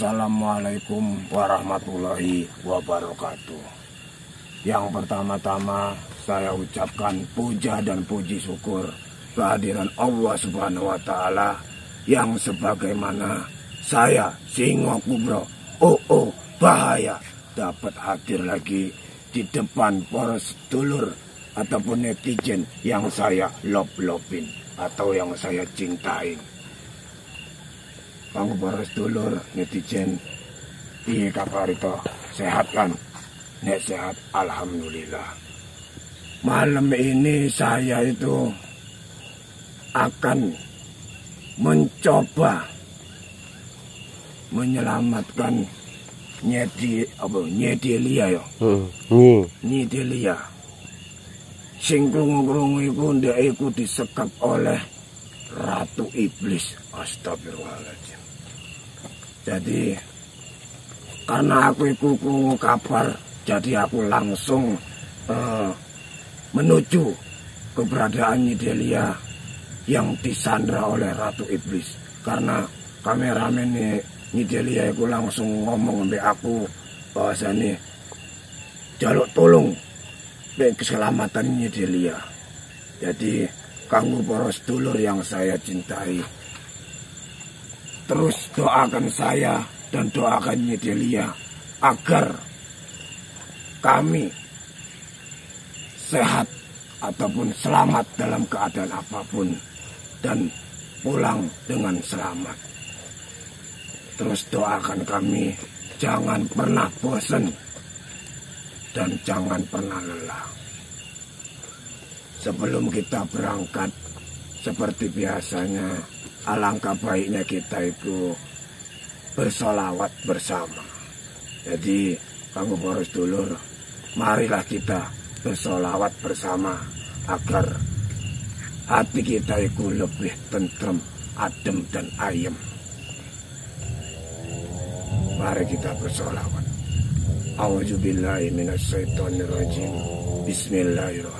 Assalamualaikum warahmatullahi wabarakatuh. Yang pertama-tama saya ucapkan puja dan puji syukur kehadiran Allah Subhanahu wa taala yang sebagaimana saya Singo Kubro oh oh bahaya dapat hadir lagi di depan poros dulur ataupun netizen yang saya lop-lopin atau yang saya cintain. Kamu poros dulur netizen di kabar itu sehat kan? Nek sehat, Alhamdulillah. Malam ini saya itu akan mencoba menyelamatkan Nyedi apa Nyedelia ya. Hmm. Nyi. Nyedelia. Sing krungu-krungu iku ndek iku disekap oleh Ratu Iblis. Astagfirullahaladzim. Jadi karena aku iku krungu kabar, jadi aku langsung uh, menuju keberadaan Nyedelia yang disandra oleh Ratu Iblis. Karena kameramen ini Nidelia itu langsung ngomong sampai aku bahwasanya jaluk tolong dan keselamatan Nidelia. Jadi kanggo poros dulur yang saya cintai. Terus doakan saya dan doakan Nidelia agar kami sehat ataupun selamat dalam keadaan apa pun dan pulang dengan selamat. Terus doakan kami jangan pernah bosan dan jangan pernah lelah. Sebelum kita berangkat seperti biasanya alangkah baiknya kita itu bersolawat bersama. Jadi kamu boros dulur, marilah kita bersolawat bersama agar hati kita itu lebih tentrem, adem dan ayem. Mari kita bersolawat. A'udzubillahi minasyaitonirrajim. Bismillahirrahmanirrahim.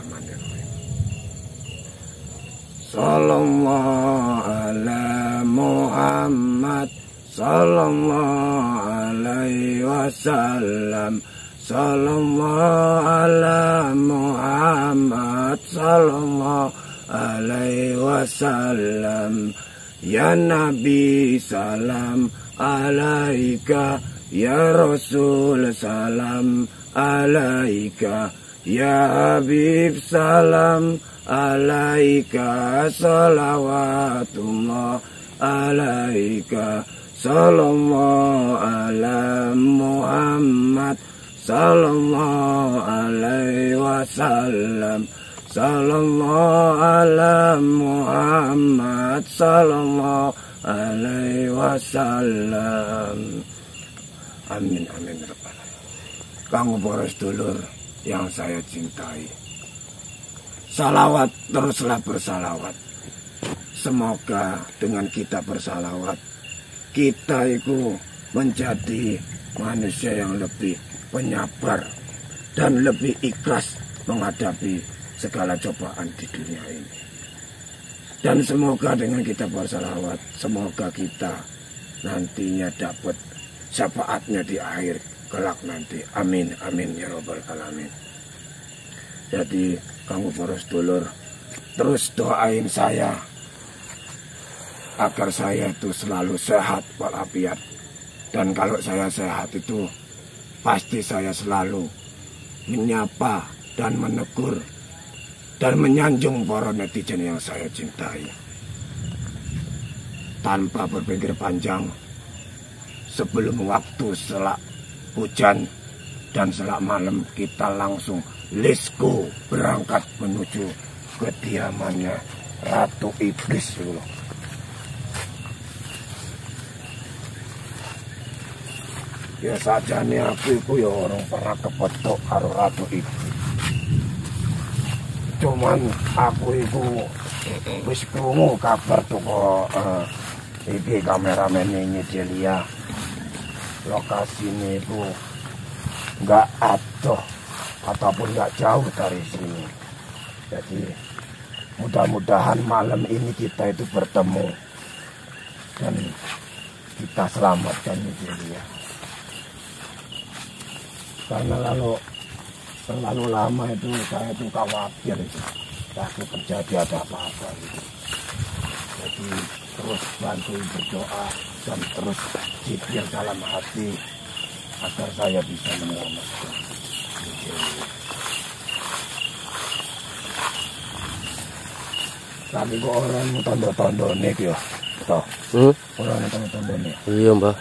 Sallallahu ala Muhammad Sallallahu alaihi wasallam Sallallahu ala Muhammad Sallallahu alaihi wasallam. Ya Nabi salam alaika. Ya Rasul salam alaika. Ya Habib salam alaika salawatullah alaika sallallahu ala Muhammad sallallahu alaihi wasallam sallallahu ala Muhammad sallallahu alaihi wasallam. Amin amin rabbal Kamu boros dulur yang saya cintai. Salawat teruslah bersalawat. Semoga dengan kita bersalawat kita itu menjadi manusia yang lebih penyabar dan lebih ikhlas menghadapi segala cobaan di dunia ini. Dan semoga dengan kita bersalawat, semoga kita nantinya dapat syafaatnya di akhir kelak nanti. Amin, amin ya robbal alamin. Jadi kamu boros dulur, terus doain saya agar saya itu selalu sehat walafiat. Dan kalau saya sehat itu pasti saya selalu menyapa dan menegur dan menyanjung para netizen yang saya cintai. Tanpa berpikir panjang, sebelum waktu selak hujan dan selak malam kita langsung go berangkat menuju kediamannya Ratu Iblis dulu. Ya saja nih aku itu ya orang pernah kepetok karo Ratu Iblis. Cuman aku itu wis krungu kabar tuh kok uh, iki kameramen ini Delia lokasinya itu nggak adoh ataupun nggak jauh dari sini jadi mudah-mudahan malam ini kita itu bertemu dan kita selamatkan Nigeria. Karena lalu terlalu lama itu saya itu khawatir itu. Takut terjadi ada apa-apa gitu. Jadi terus bantu berdoa dan terus zikir dalam hati agar saya bisa menyelamatkan. Tapi kok orang tondo-tondo nih yo. Toh, Hmm? orang tondo-tondo nih. Iya, Mbah.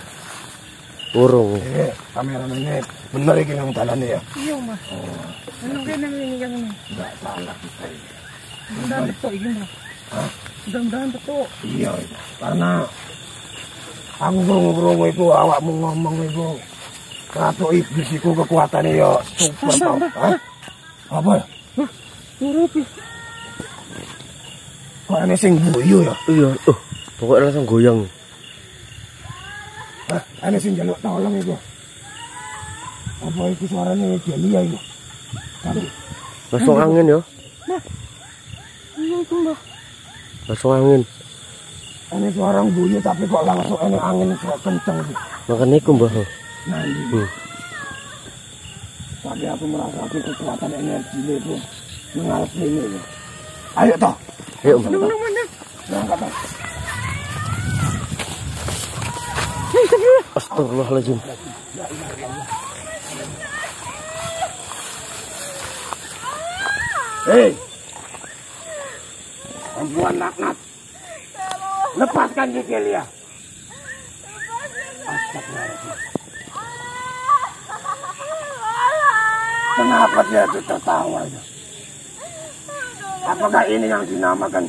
Urung. Eh, kamera ini bener iki nang dalane ya. Iya, Mas. Oh, nang ini yang ini? enggak salah kita ini. Mudahan beto, iya, Mas. Hah? Mudahan beto. Iya, itu. karena aku krungu-krungu iku awakmu ngomong iku Ratu iblis iku kekuatannya ya super tau. Hah? Apa ya? Turupi. Kok ini sing guyu ya? Iya, oh, pokoknya langsung goyang. Hah? Ini sing jaluk tolong iku. Apa itu suaranya Delia itu? Tapi Langsung angin ya. Iya, itu, Mbak. Langsung angin. ini suara guyu tapi kok langsung ini angin kok kenceng sih. Makanya iku, Mbah. Nah, ini. Hmm. Tapi aku merasa kekuatan energi itu mengalir ini. ya. Ayo toh, Ayo, naman yan? berangkat toh. Astagfirullahaladzim. Hei, perempuan laknat, lepaskan Nigelia. Astagfirullahaladzim. Kenapa dia itu tertawa itu? Apakah ini yang dinamakan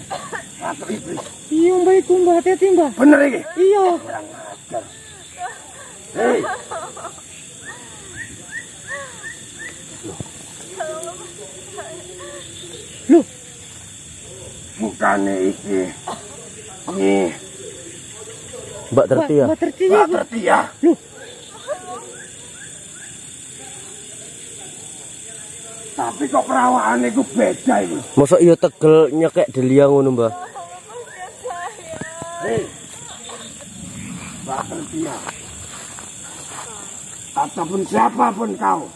Ratu Iblis? Iya, Mbak, itu, Mbak. Hati-hati, Mbak. Bener ini? Iya. Kurang ajar. Hei. Loh. Bukannya iki. Ini Mbak Tertia. Mbak tertiya, Mbak Mbak. Tertia. Loh. Tapi kok perawakan itu beda itu. Masa iya tegel nyekek delia ngono, Mbah? Hei. Mbak Tertia. Ataupun siapa pun kau.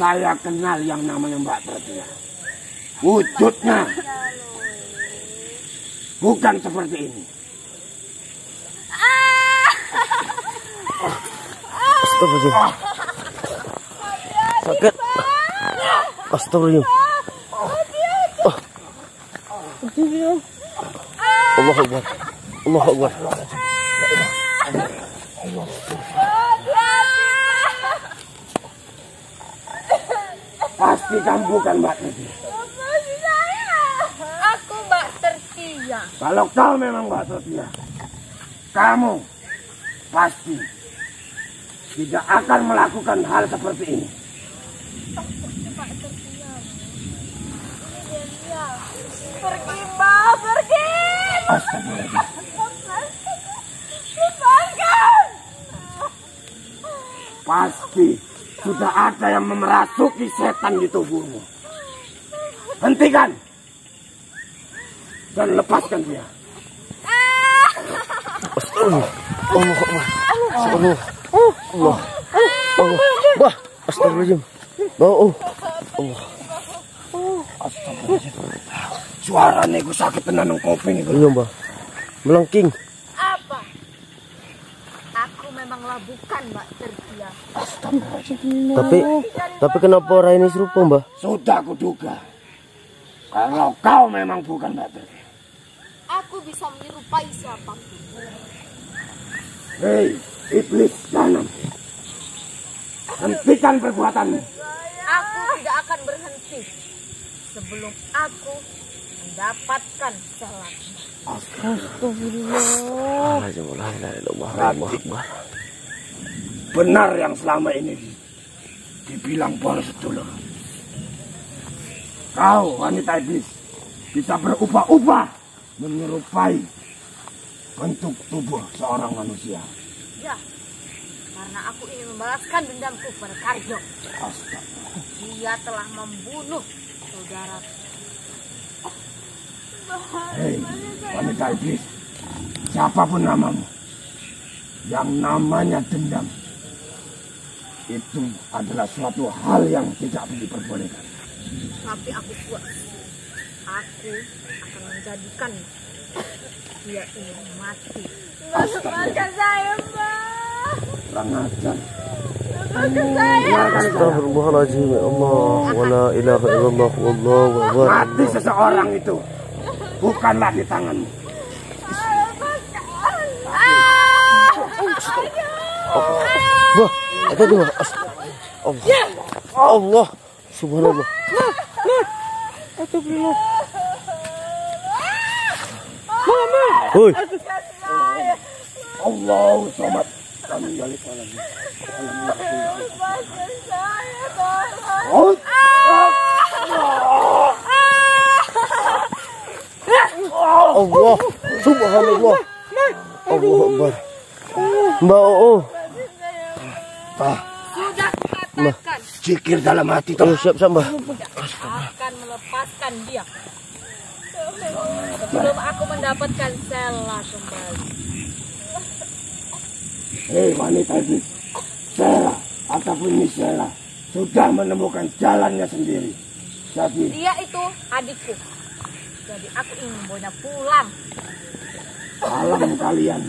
Saya kenal yang namanya Mbak Tertia. Wujudnya bukan seperti ini. Astagfirullahaladzim. Sakit. Astagfirullahaladzim. Iya. Allah Akbar. Allah Akbar. Pasti kamu bukan Mbak Tertia. Aku Mbak Tertia. Kalau kau memang Mbak Tertia, kamu pasti tidak akan melakukan hal seperti ini. Mbak Tertia. Tertia. Pergi Mbak, pergi. Lepaskan. Pasti sudah ada yang memerasuki setan di tubuhmu. Hentikan dan lepaskan dia. Astagfirullah. Allah Akbar. Allah. Allah. Allah. Mbah, oh. Allah. Suaranya ku sakit tenan nang kuping itu. Iya, Mbah. Melengking. Apa? Aku memanglah bukan Mbak Tertia. Tapi tapi kenapa orang ini serupa, Mbah? Sudah kuduga. Kalau kau memang bukan Mbak Terti. Aku bisa menyerupai siapa pun. Hei, iblis dalam. Hentikan perbuatanmu. Aku tidak akan berhenti sebelum aku mendapatkan salah. Astagfirullah. Benar yang selama ini di- dibilang Paul Sedulur. Kau wanita iblis bisa berubah-ubah menyerupai bentuk tubuh seorang manusia. Ya, karena aku ingin membalaskan dendamku pada Karjo. Dia telah membunuh saudara. Hei, wanita iblis. Siapa pun namamu. Yang namanya dendam. Itu adalah suatu hal yang tidak diperbolehkan. Tapi aku kuat. Aku akan menjadikan dia ini mati. Lepaskan saya, Mbak. Kurang ajar. Astagfirullahaladzim ya Allah Wa la ilaha illallah Wallahu akbar Mati seseorang itu. Bukanlah di tanganmu. Bah, itu tuh Allah Allah Subhanallah Astagfirullah. Hoi Allah sobat. Kami balik lagi. Oh, Allah Subhanallah Allah akbar Mbak Oh ah, Sudah katakan zikir dalam hati Oh toh. siap siap tidak akan melepaskan dia. Sebelum aku mendapatkan Sela kembali. Hei wanita iblis. Sela ataupun Misela sudah menemukan jalannya sendiri. Jadi Dia itu adikku. Jadi aku ingin membawanya pulang. alam kalian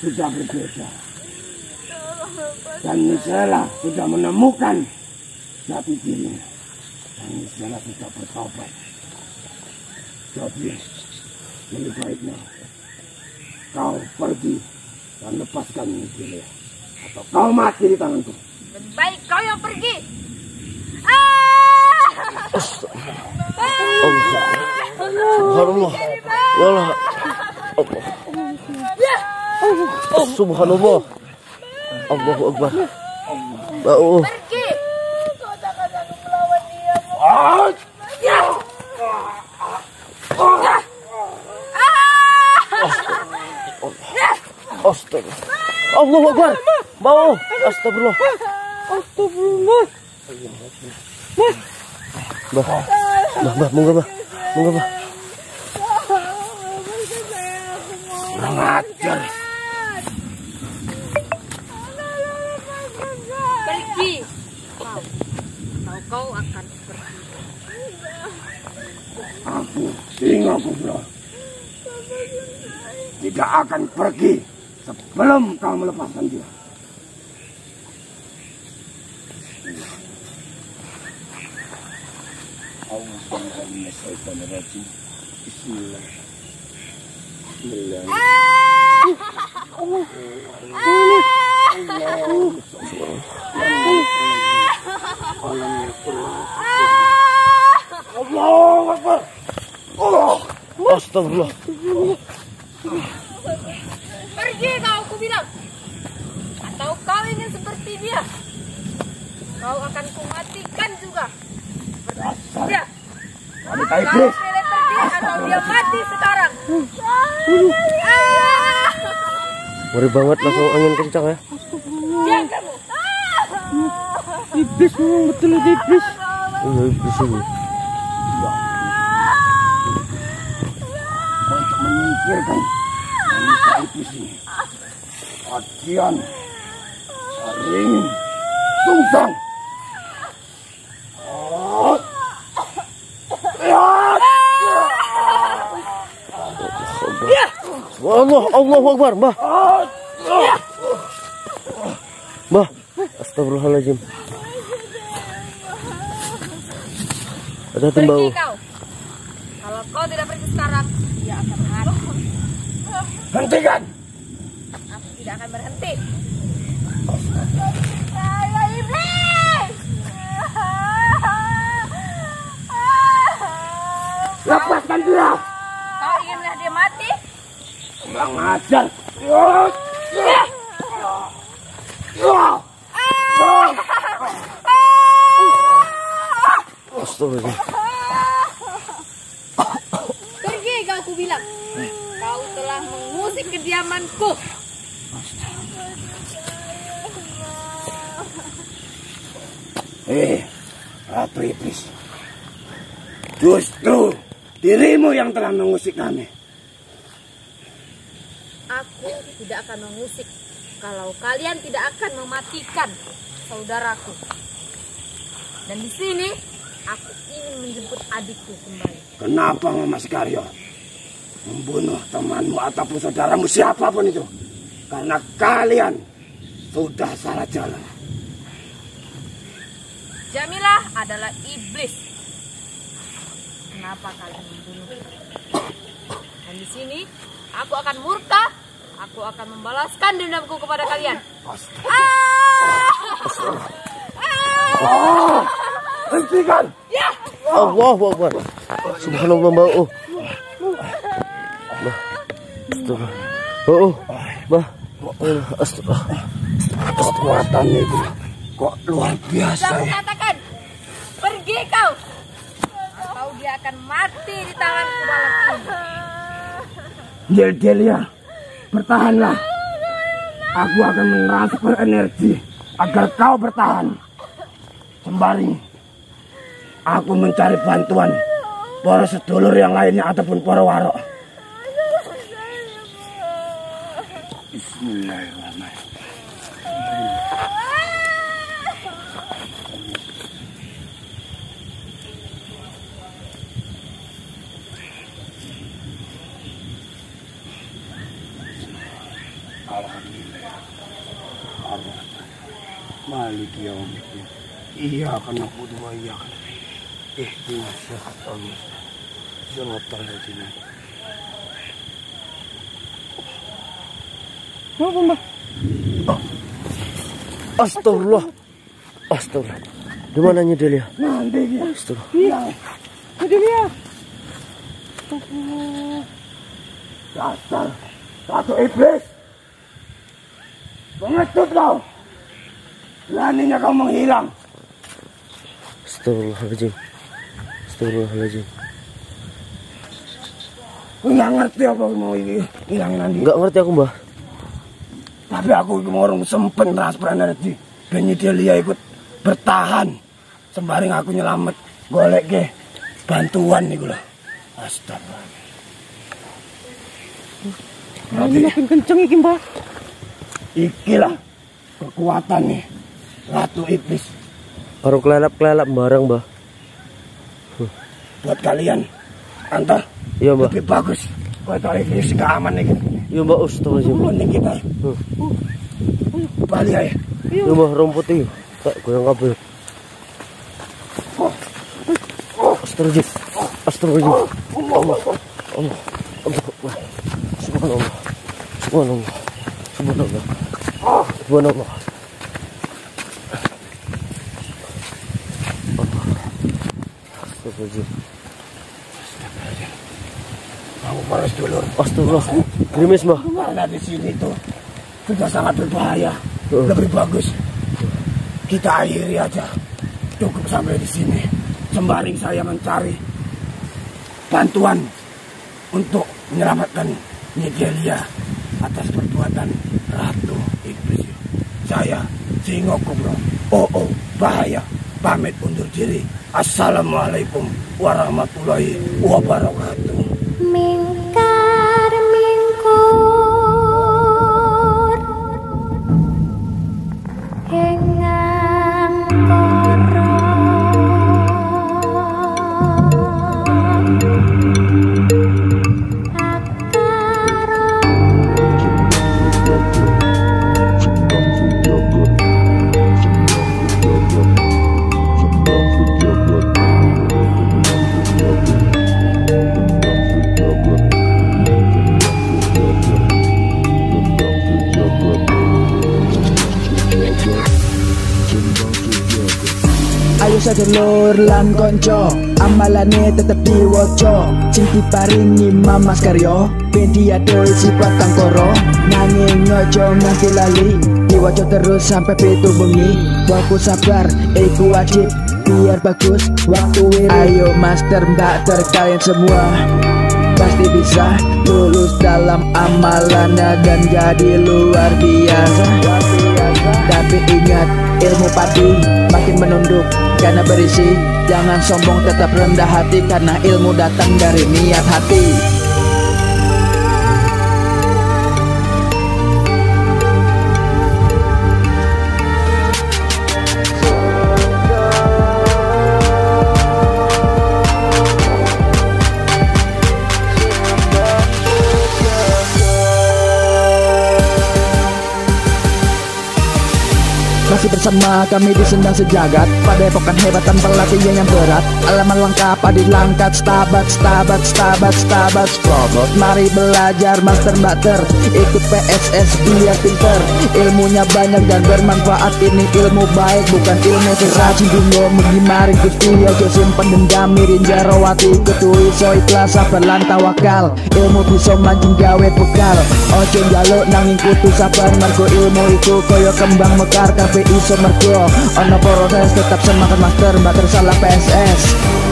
sudah berbeda. Dan Misela sudah menemukan jati dirinya. Dan Misela sudah bertobat. Jadi lebih baiknya kau pergi dan lepaskan Misela. Atau kau mati di tanganku. Lebih baik kau yang pergi. Ah! Allah Subhanallah. Wala Allah. Subhanallah. Allahu akbar. Oh Pergi. Astagfirullah. Allahu akbar. Oh Astagfirullah. Astagfirullah. Mbah Mbah Mbah Moga Mbah Moga Mbah Kurang ajar. Pergi. Kau. Kau kau akan pergi. Aku singa kubra. Tidak akan pergi sebelum kau melepaskan dia. Bismillahirrahmanirrahim. Bismillah. Bismillah. Allahu Akbar. Astagfirullah Pergi kau, aku bilang. Atau kau ingin seperti dia. Kau akan kumatikan juga. Dia. Wanita iblis. atau dia mati sekarang. Ah! Ngeri banget langsung angin kencang ya. Iblis memang betul itu iblis. Iya iblis ini untuk menyingkirkan wanita iblis ini. Adian, Aring, Tungsang. Oh. Ya. Allah Allahu akbar Mbah Mbah Astagfirullahaladzim Oh kau. Kalau kau tidak pergi sekarang, dia akan mati. Hentikan. Aku tidak akan berhenti. Saya iblis. Lepaskan dia. Kau ingin melihat dia mati? Kurang ajar. Ya. Ya. Ya. Pergi kau aku bilang. Kau telah mengusik kediamanku. Eh, apa iblis? Justru Dirimu yang telah mengusik kami. Tidak akan mengusik kalau kalian tidak akan mematikan saudaraku. Dan di sini aku ingin menjemput adikku kembali. Kenapa Mama Sekario membunuh temanmu ataupun saudaramu siapa pun itu? Karena kalian sudah salah jalan. Jamilah adalah iblis. Kenapa kalian membunuh? Dan di sini aku akan murka. Aku akan membalaskan dendamku kepada kalian. Ah! Hentikan! Allahu Akbar. Subhanallah, Mbak. Oh. Mbak. Astagfirullah. Oh, oh. Mbak. Astagfirullah. Kekuatan itu kok luar biasa aku ya. katakan, pergi kau. Atau dia akan mati di tanganku malam ini. Delia, bertahanlah. Aku akan mentransfer energi agar kau bertahan. Sembari aku mencari bantuan para sedulur yang lainnya ataupun para warok. Bismillahirrahmanirrahim. Malik yaumiddin. Iyyaka na'budu wa iyyaka nasta'in. Ihdinas siratal mustaqim. Siratal ladzina Apa mbak? Astagfirullah. Astagfirullah. Di mananya Delia? Nanti dia. Astagfirullah. Itu dia. Dasar satu iblis. Pengecut kau. Beraninya kau menghilang. Astagfirullahaladzim. Astagfirullahaladzim. Aku nggak ngerti apa mau ini hilangin nanti. Enggak ngerti aku, Mbah. Tapi aku mau orang sempen transfer energi. Dan dia ikut bertahan. Sembaring aku nyelamet. Golek ke bantuan nih gue Astaga. Ini makin kenceng iki mbak. Ikilah kekuatan nih. Ratu Iblis. Baru kelelap-kelelap bareng, Mbah. Buat kalian. Anta Iya, Mbah. lebih bagus. Kau tahu Iblis nggak aman nih. Iya, Mbah. Astagfirullahaladzim. Mending kita Hmm. balik aja. Iya, Mbah. Rumput itu. Tak goyang kabel. Astagfirullahaladzim. Astagfirullahaladzim. Allah. Allah. Allah. Subhanallah. Subhanallah. Subhanallah. Subhanallah. Astagfirullahaladzim. Kamu sedulur. Astagfirullah. Gerimis, Mbah. Karena di sini tuh sudah sangat berbahaya. Oh. Lebih bagus kita akhiri aja. Cukup sampai di sini. Sembaring saya mencari bantuan untuk menyelamatkan Nigelia atas perbuatan Ratu Iblis. Saya Singo Kubro. Oh oh bahaya. Pamit undur diri. Assalamualaikum warahmatullahi wabarakatuh. Mingkar sedulur lan konco. Amalane tetep diwoco Cinti paringi mamas karyo Bendi adol sifat kang koro Nanging ngojo nganti lali. Diwoco terus sampai pitu bengi. Waktu sabar, iku wajib. Biar bagus waktu wiri Ayo master mbak terkalian semua. Pasti bisa lulus dalam amalannya dan jadi luar biasa. Tapi ingat ilmu padi makin menunduk karena berisi. Jangan sombong tetap rendah hati karena ilmu datang dari niat hati bersama kami di sendang sejagat. Pada epokan hebat tanpa latihan yang berat. Alaman lengkap adil langkat Stabat, stabat, stabat, stabat Strobot Mari belajar master master. Ikut PSS biar pinter. Ilmunya banyak dan bermanfaat. Ini ilmu baik bukan ilmu seracun Dungo mengimarin kusti Ojo simpen dendam. Mirin jarawati Ketui so ikhlas sabar tawakal Ilmu bisa mancing gawe bekal. Ojo jaluk nanging kutu sabar Margo ilmu iku koyo kembang mekar. Kabeh iso mergo Ono proses tetap semangat master. Mater salah PSS